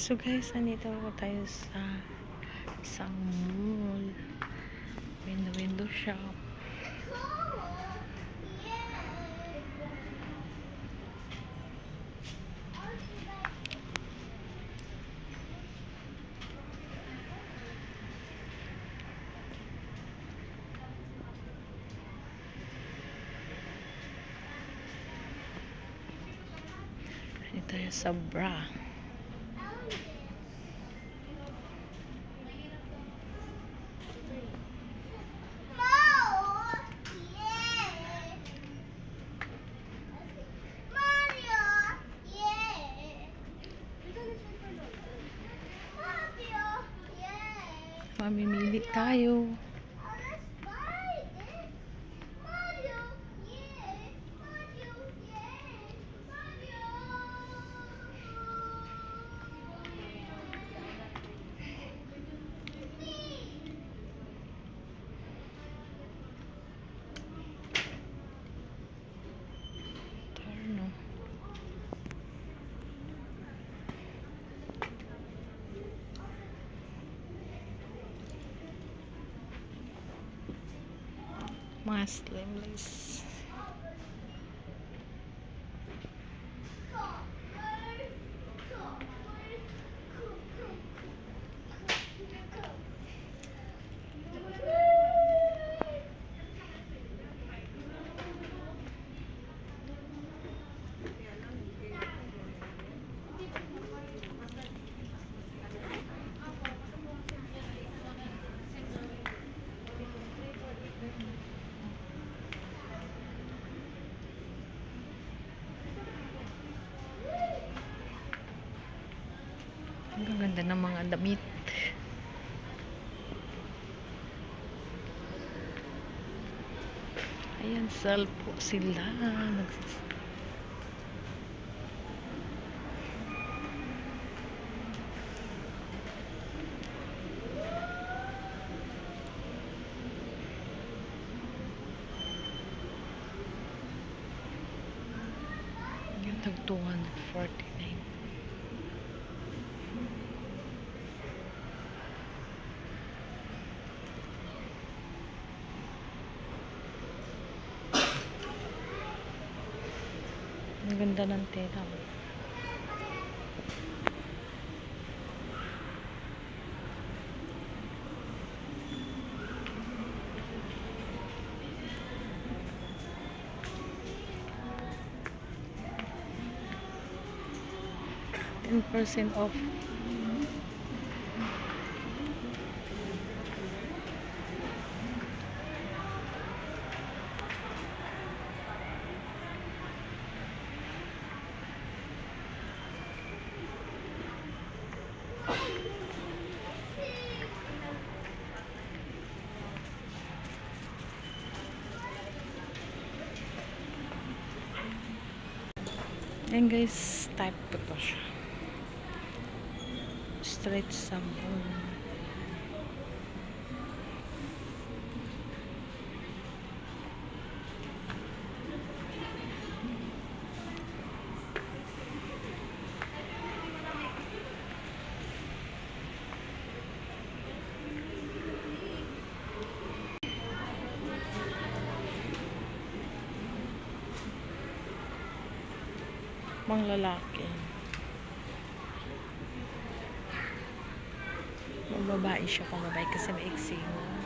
So guys, nandito ako tayo sa isang mall. Window window shop. Nandito tayo sa bra. Mamimili tayo. Mga slimless. Ganda ng mga damit. Ayan, sell po sila. Nagsis tag 249. Ganda ng tela. Ten percent off. Ayan guys, type po to siya. Straight sabon. Pang lalaki. Pang babae siya, pang babae kasi may eksena.